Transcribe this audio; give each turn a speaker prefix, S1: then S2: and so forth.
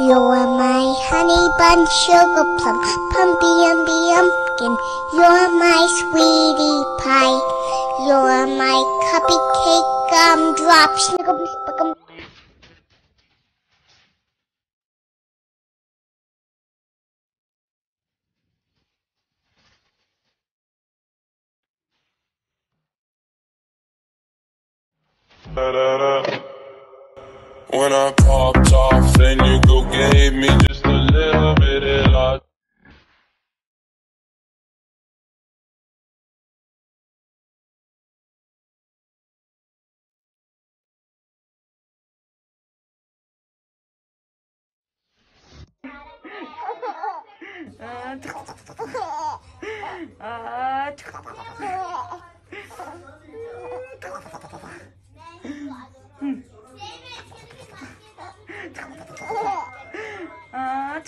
S1: You're my honey bun, sugar plum, pumpy umby umpkin. You're my sweetie pie. You're my cupcake gumdrop, snickum, spickum.
S2: When I popped off, gave me just a little bit of love.
S3: 啊